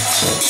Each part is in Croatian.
Música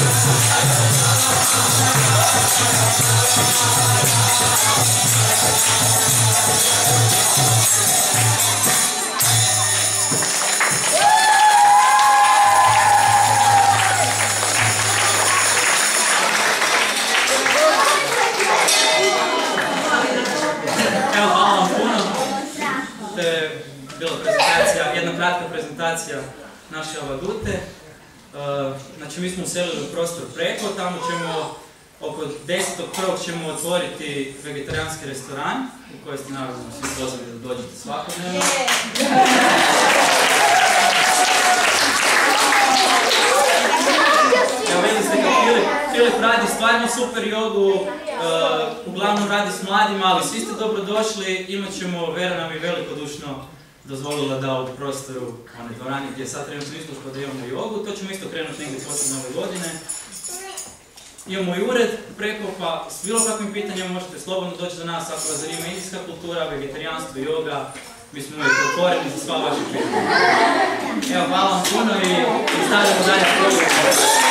Evo, hvala bila prezentacija, kratka prezentacija naše. E, Znači, mi smo uselili u prostor preko, tamo ćemo oko 10.1. ćemo otvoriti vegetarijanski restoran, u koji ste naravno svi pozvani da dođete svakodnevno. Evo vidjeli ste kao Filip, Filip radi stvarno super jogu, uh, uglavnom radi s mladima, ali svi ste dobrodošli, imat ćemo, Vera nam je velikodušno dozvolila da u prostoru one dvorani gdje sad trenutno izložba da imamo jogu, to ćemo isto krenuti negdje poslije nove godine. Imamo i ured preko, pa s bilo kakvim pitanjima možete slobodno doći do nas ako vas zanima indijska kultura, vegetarijanstvo, joga, mi smo uvijek otvoreni za sva vaše pitanja. Evo, hvala vam puno i nastavljamo dalje.